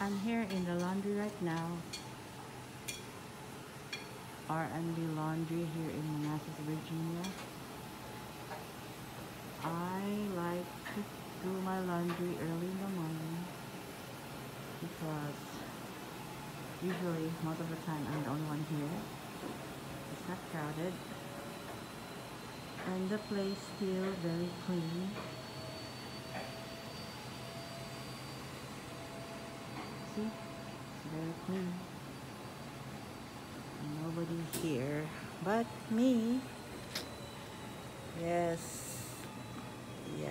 I'm here in the laundry right now. R&B Laundry here in Manassas, Virginia. I like to do my laundry early in the morning because usually most of the time I'm the only one here. It's not crowded and the place still very clean. See? It's very clean. And nobody's here but me. Yes. Yeah.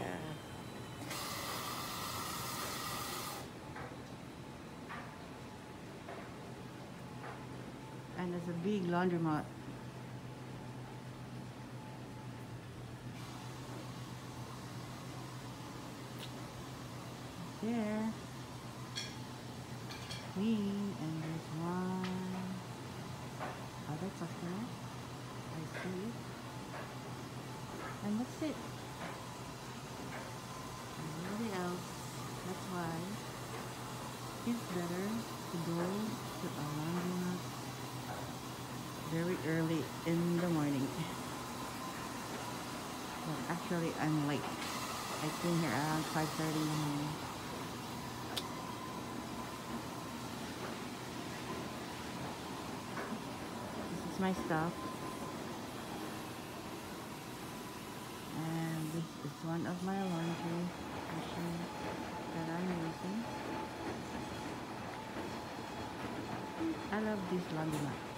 And there's a big laundromat. There. Clean and there's one other customer. I see. And that's it. And nobody else. That's why it's better to go to a laundromat very early in the morning. Well, actually, I'm late. I came here around 5.30 in the morning. This is my stuff. And this is one of my laundry machine that I'm using. I love this laundromat.